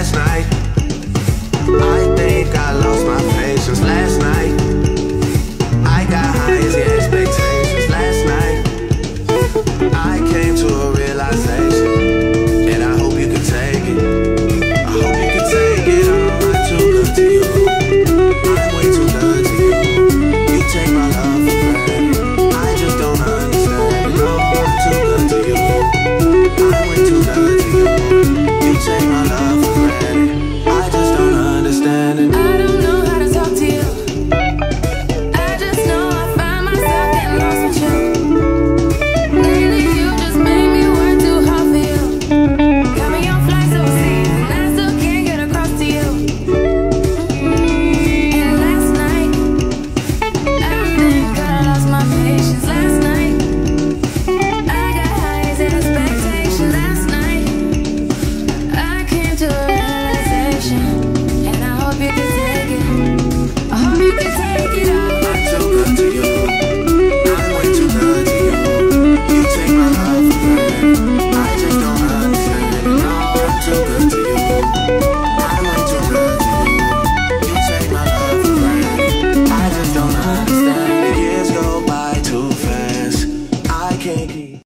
last night. I think I lost my patience last night. I got high as the expectations last night. I came to a can't be.